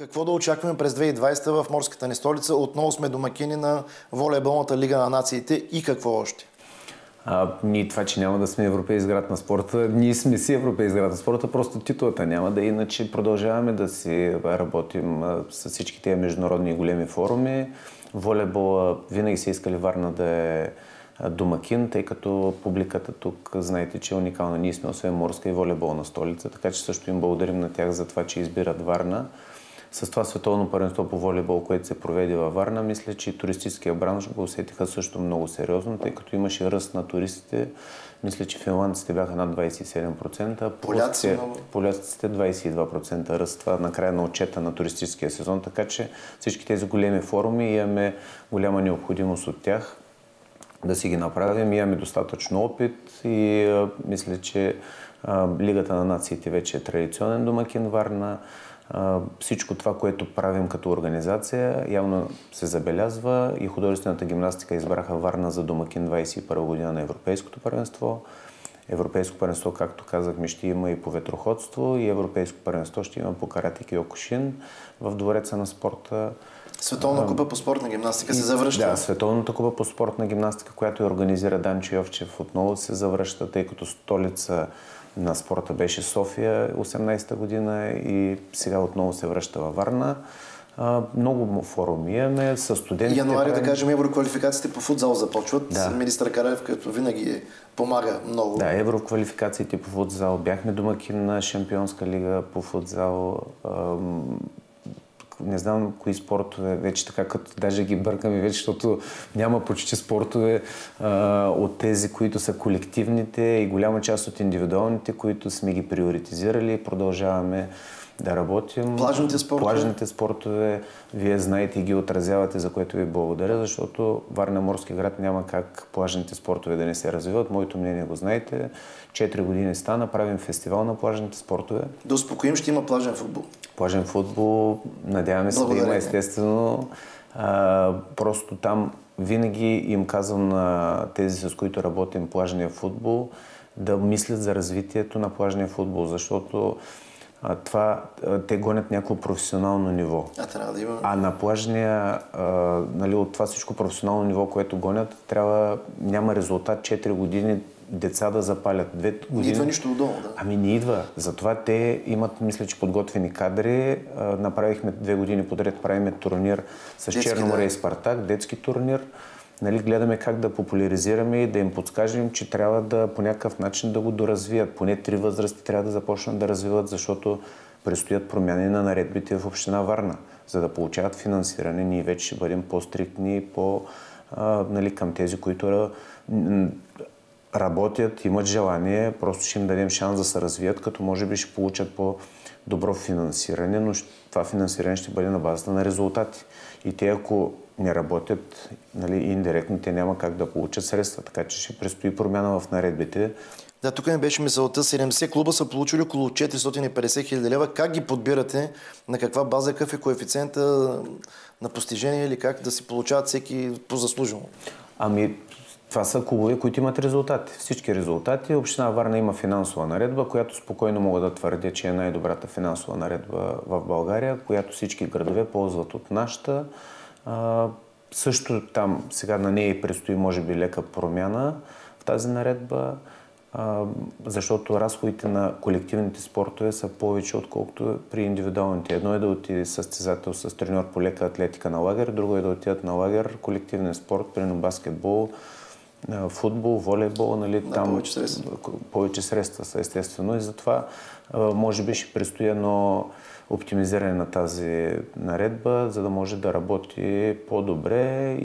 Какво да очакваме през 2020 в морската ни столица? Отново сме домакини на волейболната лига на нациите и какво още? А, ние това, че няма да сме европейски град на спорта, ние сме си европейски град на спорта, просто титулата няма да иначе продължаваме да си работим с всички тези международни големи форуми. Волейбола винаги се искали Варна да е домакин, тъй като публиката тук, знаете, че е уникална. Ние сме освен морска и волейболна столица, така че също им благодарим на тях за това, че избират Варна. С това световно първенство по волейбол, което се проведе във Варна, мисля, че туристическия бранш го усетиха също много сериозно, тъй като имаше ръст на туристите. Мисля, че финландците бяха над 27%, поляците, поляците 22% ръст. Това накрая на отчета на туристическия сезон, така че всички тези големи форуми имаме голяма необходимост от тях да си ги направим. Имаме достатъчно опит и а, мисля, че а, Лигата на нациите вече е традиционен домакин Варна. Всичко това, което правим като организация, явно се забелязва и художествената гимнастика избраха Варна за домакин 21 година на Европейското първенство. Европейско първенство, както казахме, ще има и по ветроходство и Европейско първенство ще има по карате Киокушин в Двореца на спорта. Световна купа по спортна гимнастика се завръща. Да, Световната купа по спортна гимнастика, която организира Данчо Йовчев, отново се завръща, тъй като столица на спорта беше София 18-та година и сега отново се връща във Варна. много форуми имаме с студенти. Януари, да кажем, евроквалификациите по футзал започват. Да. Министър Караев, като винаги помага много. Да, евроквалификациите по футзал. Бяхме домакин на Шампионска лига по футзал не знам кои спортове, вече така като даже ги бъркаме вече, защото няма почти спортове а, от тези, които са колективните и голяма част от индивидуалните, които сме ги приоритизирали. И продължаваме да работим. Плажните спортове? Плажните спортове, вие знаете и ги отразявате, за което ви благодаря, защото Варна Морски град няма как плажните спортове да не се развиват. Моето мнение го знаете. Четири години стана, правим фестивал на плажните спортове. Да успокоим, ще има плажен футбол. Плажен футбол, надяваме се да има естествено. А, просто там винаги им казвам на тези, с които работим плажния футбол, да мислят за развитието на плажния футбол, защото а, това, а, те гонят някакво професионално ниво. А трябва да има. А на плажния, а, нали, от това всичко професионално ниво, което гонят, трябва, няма резултат 4 години деца да запалят. Две години... Не идва нищо отдолу, да. Ами не идва. Затова те имат, мисля, че подготвени кадри. А, направихме две години подред, правиме турнир с Черноморе да. и Спартак, детски турнир. Нали, гледаме как да популяризираме и да им подскажем, че трябва да по някакъв начин да го доразвият. Поне три възрасти трябва да започнат да развиват, защото предстоят промяни на наредбите в община Варна. За да получават финансиране, ние вече ще бъдем по-стриктни по, а, нали, към тези, които работят, имат желание, просто ще им дадем шанс да се развият, като може би ще получат по-добро финансиране, но това финансиране ще бъде на базата на резултати. И те, ако не работят, нали, индиректно, те няма как да получат средства, така че ще предстои промяна в наредбите. Да, тук ми беше мисълта. 70 клуба са получили около 450 хиляди лева. Как ги подбирате? На каква база? Какъв е коефициента на постижение или как да си получават всеки по заслужено? Ами, това са клубове, които имат резултати. Всички резултати. Община Варна има финансова наредба, която спокойно мога да твърдя, че е най-добрата финансова наредба в България, която всички градове ползват от нашата. А, също там сега на нея предстои може би лека промяна в тази наредба, а, защото разходите на колективните спортове са повече, отколкото при индивидуалните. Едно е да отиде състезател с треньор по лека атлетика на лагер, друго е да отидат на лагер колективен спорт, примерно баскетбол, футбол, волейбол, нали, да, там повече средства. повече средства са естествено и затова може би ще предстои едно оптимизиране на тази наредба, за да може да работи по-добре.